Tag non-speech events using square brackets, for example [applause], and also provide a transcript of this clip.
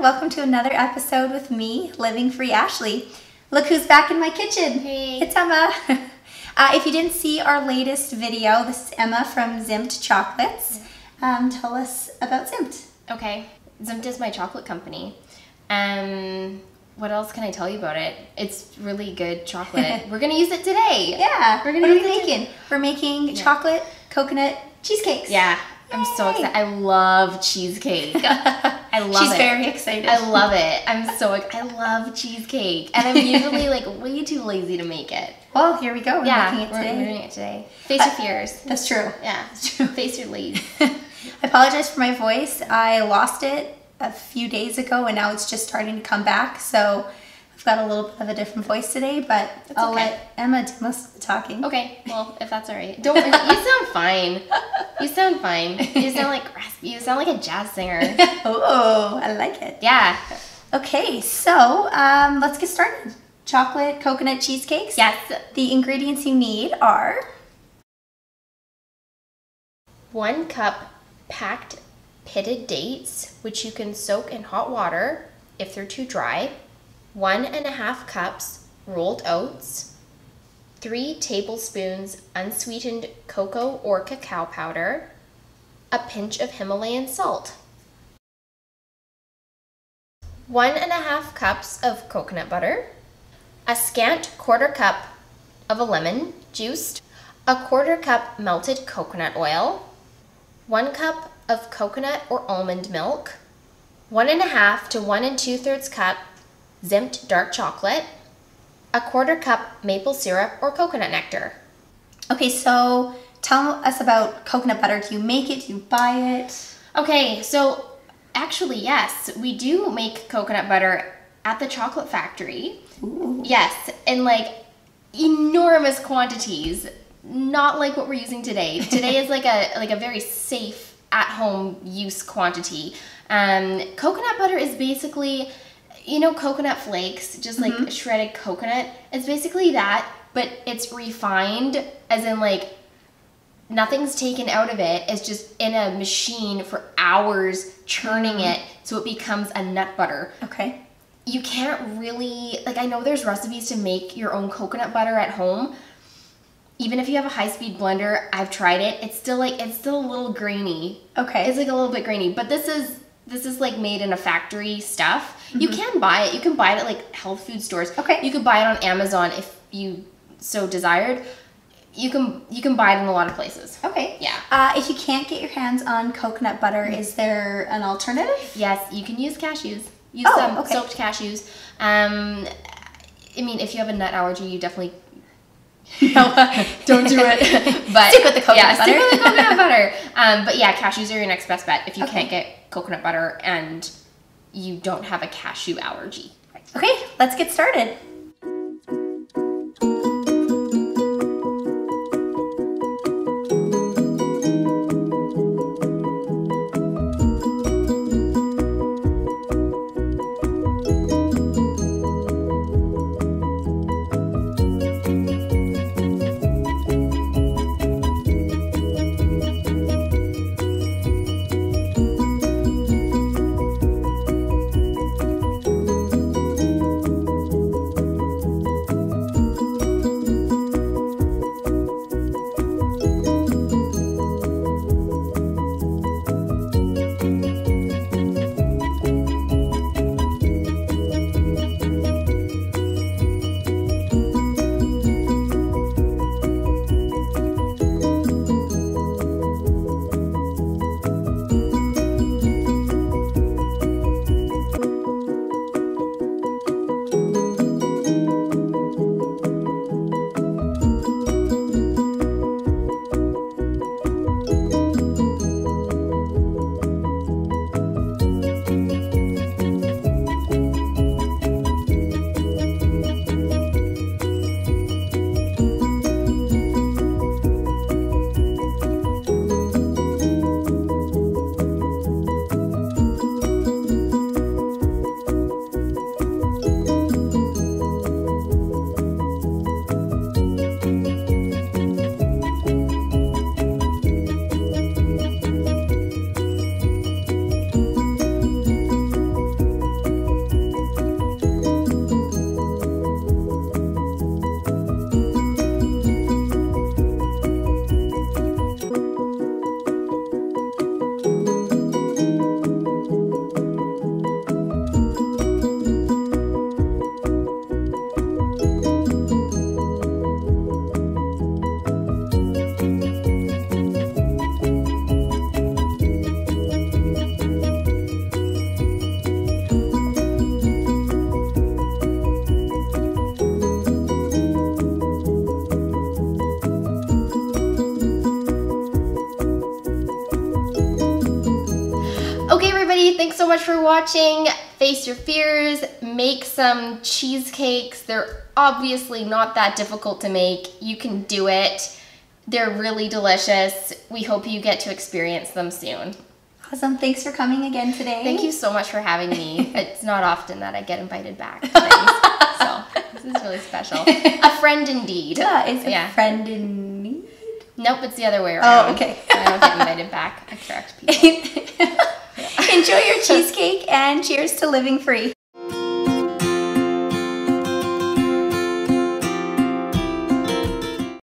everyone. Welcome to another episode with me, Living Free Ashley. Look who's back in my kitchen. Hey. It's Emma. [laughs] Uh, if you didn't see our latest video, this is Emma from Zimt Chocolates. Um, tell us about Zimt. Okay. Zimt is my chocolate company. Um, what else can I tell you about it? It's really good chocolate. [laughs] We're gonna use it today. Yeah, We're gonna what are use we it making? We're making chocolate coconut cheesecakes. Yeah. I'm so excited. I love cheesecake. [laughs] I love She's it. She's very excited. I love it. I'm so I love cheesecake, and I'm usually like way too lazy to make it. Well, here we go. We're yeah, making it today. we're doing it today. Face Uh, your fears. That's true. Yeah, [laughs] That's true. face your leads. [laughs] I apologize for my voice. I lost it a few days ago and now it's just starting to come back. So I've got a little bit of a different voice today, but I'll okay. let Emma do most of the talking. Okay, well, if that's all right. [laughs] Don't. You sound fine. You sound fine. You sound like raspy. You sound like a jazz singer. [laughs] oh, I like it. Yeah. Okay, so um, let's get started. Chocolate coconut cheesecakes. Yes. The ingredients you need are One cup packed pitted dates, which you can soak in hot water if they're too dry. One and a half cups rolled oats. Three tablespoons unsweetened cocoa or cacao powder. A pinch of Himalayan salt. One and a half cups of coconut butter. A scant quarter cup of a lemon juiced. A quarter cup melted coconut oil. One cup of coconut or almond milk. One and a half to one and two thirds cup Zimt dark chocolate. A quarter cup maple syrup or coconut nectar. okay. So tell us about coconut butter. Do you make it? Do you buy it? Okay, so actually, yes, we do make coconut butter at the chocolate factory. Ooh. Yes, in like enormous quantities, not like what we're using today. [laughs] Today is like a like a very safe at home use quantity. Um, coconut butter is basically, you know, coconut flakes, just like mm-hmm. shredded coconut. It's basically that, but it's refined, as in like nothing's taken out of it. It's just in a machine for hours churning mm-hmm. it so it becomes a nut butter Okay. you can't really like I know there's recipes to make your own coconut butter at home. Even if you have a high-speed blender, I've tried it. It's still like it's still a little grainy. Okay. It's like a little bit grainy, but this is this is like made in a factory stuff. You can buy it. You can buy it at like health food stores. Okay. You could buy it on Amazon if you so desired. You can you can buy it in a lot of places. Okay. Yeah. Uh, if you can't get your hands on coconut butter, is there an alternative? Yes, you can use cashews. Use Oh, some okay. soaked cashews. Um, I mean, if you have a nut allergy, you definitely [laughs] [laughs] don't do it. [laughs] but Stick with the coconut yeah, butter. Stick with the coconut butter. Um, but yeah, cashews are your next best bet if you Okay. can't get coconut butter and you don't have a cashew allergy. Okay, let's get started. Thanks so much for watching. Face your fears, make some cheesecakes. They're obviously not that difficult to make. You can do it. They're really delicious. We hope you get to experience them soon. Awesome. Thanks for coming again today. Thank you so much for having me. [laughs] it's not often that I get invited back things. so this is really special. A friend indeed. [laughs] Yeah, is a friend in need. Nope, it's the other way oh, around. Oh, okay. I don't get invited back. I correct [laughs] people. Enjoy your cheesecake and cheers to living free.